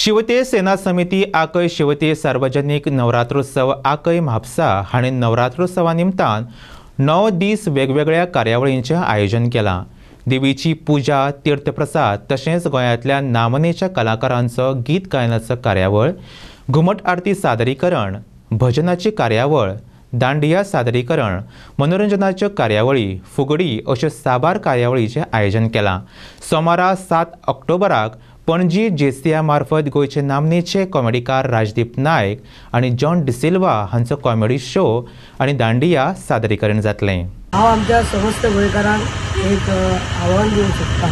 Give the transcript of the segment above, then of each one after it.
शिवते सेना समिती आकय शिवते सार्वजनीक नवरात्रोत्सव आकय म्हापसा हाणें नवरात्रोत्सवा निमतान णव दीस वेगवेगळ्या कार्यावळींचें आयोजन केलां. देवीची पुजा तीर्थप्रसाद तशेंच गोंयांतल्या नामनेच्या कलाकारांचो गीत गायनाचो कार्यावळ घुमट आरती सादरीकरण भजनाची कार्यावळ दांडिया सादरीकरण मनोरंजनाच्यो कार्यावळी फुगडी अश्यो साबार कार्यावळीचें आयोजन केलां. सोमारा सात ऑक्टोबराक पणजी जेसीया मार्फत गोंयचे नामनेचे कॉमेडीकार राजदीप नायक आनी जॉन डिसिल्वा हांचो कॉमेडी शो आनी दांडिया सादरीकरण जातलें. हांव आमच्या समस्त गोंयकारांक एक आव्हान दिवंक सोदतां.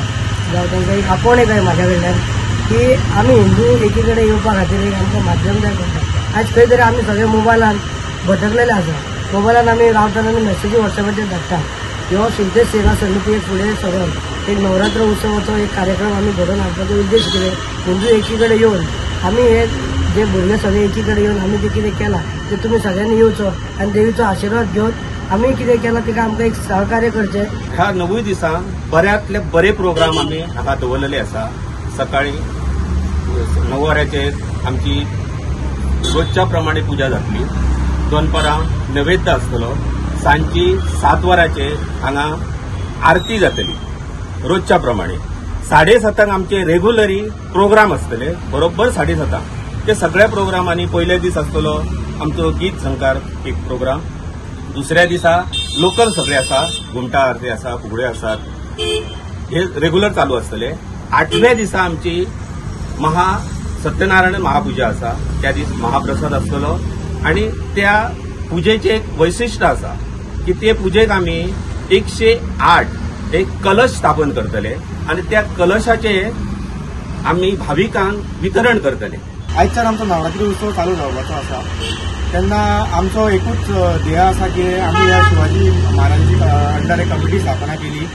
जावं तांकां एक आपोवणें जाय म्हाज्या कडल्यान की आमी हिंदू एकी कडेन येवपा खातीर एक आमकां माध्यम जाय पडटा आयज खंय तरी आमी सगळे मोबायलान भटकलेले आसा. मोबायलान आमी रावताना आमी मॅसेजी वॉट्सॅपाचेर धाडटा किंवा शिंदे सेवा समिती एक फुडें सरून एक नवरात्र उत्सवाचो एक कार्यक्रम आमी घडवून हाडपाचो उद्देश केले. हिंदू एकी कडेन येवन आमी हे जे भुरगे सगळे एकी कडेन येवन आमी जे कितें केलां ते तुमी सगळ्यांनी येवचो आनी देवीचो आशिर्वाद घेवन आमी कितें केलां तिका आमकां एक सहकार्य करचें. ह्या नवूय दिसा बऱ्यांतले बरे प्रोग्राम आमी हांगा दवरलेले आसा सकाळी णव वरांचेर आमची रोजच्या प्रमाणे पुजा जातली दनपरां नैवेद्य आसतलो सांची सात वरांचेर हांगा आरती जातली. रोजच्या प्रमाणे. साडे सातांक आमचे रेगुलरी प्रोग्राम आसतले बरोबर साडे सातांक ते सगळ्या प्रोग्रामांनी पयले दीस आसतलो आमचो गीत संकार एक प्रोग्राम दुसऱ्या दिसा लोकल सगळे आसा घुमटा आरती आसा फुगड्यो आसात हे रेगुलर चालू आसतले आठव्या दिसा आमची महा सत्यनारायण महापुजा आसा त्या दीस महाप्रसाद आसतलो आणि त्या पुजेचे एक वैशिष्ट्य आसा की ते पुजेक आमी एकशे आठ. एक कलश स्थापन करतले आणि त्या कलशाचे आमी भाविकांक वितरण करतले. आयच्यान आमचो नवरात्री उत्सव चालू जावपाचो आसा तेन्ना आमचो एकूच ध्येय आसा की आमी ह्या शिवाजी महाराजांची अंडर एक कमिटी स्थापना केली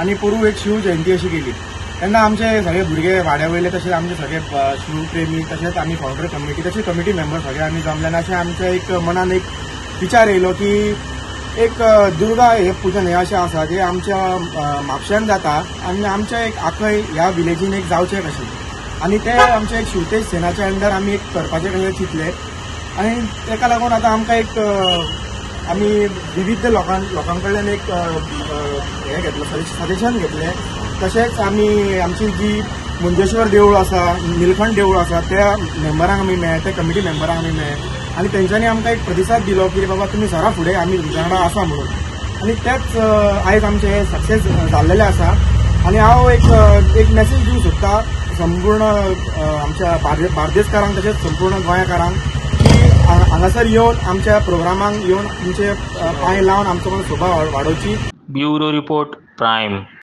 आनी पोरू एक शिव जयंती अशी केली. तेन्ना आमचे सगळे भुरगे वाड्या वयले तशेंच आमचे सगळे शिवप्रेमी तशेंच आमी फाउंडर कमिटी तशें कमिटी मेंबर सगळे आमी जमल्यान अशें आमच्या एक मनान एक विचार येयलो की एक दुर्गा हे पुजन हे अशें आसा की आमच्या म्हापश्यान जाता आनी आमच्या एक आखय ह्या विलेजीन एक जावचें कशें. आनी ते आमचे एक शिवतेज सेनाच्या अंडर आमी एक करपाचें कशें चिंतलें. आनी तेका लागून आतां आमकां एक आमी विविध लोकां लोकां कडल्यान एक अ, अ, हें सजेशन घेतलें. तशेंच आमी आमची जी मुंजेश्वर देवूळ आसा निलखंड देवूळ आसा त्या मेंबरांक आमी मेळ्ळे त्या कमिटी मेंबरांक आमी मेळ्ळे आनी तेंच्यांनी आमकां एक प्रतिसाद दिलो की बाबा तुमी सरा फुडें आमी तुमच्या वांगडा आसा म्हणून आनी तेच आयज आमचे सक्सेस जाल्लेले आसा आनी हांव एक एक मॅसेज दिवंक सोदतां संपूर्ण आमच्या बार्दे बार्देसकारांक तशेंच संपूर्ण गोंयकारांक की हांगासर येवन आमच्या प्रोग्रामांक येवन आमचे पांय लावन आमचो सोभा वाडोवची ब्युरो रिपोर्ट प्रायम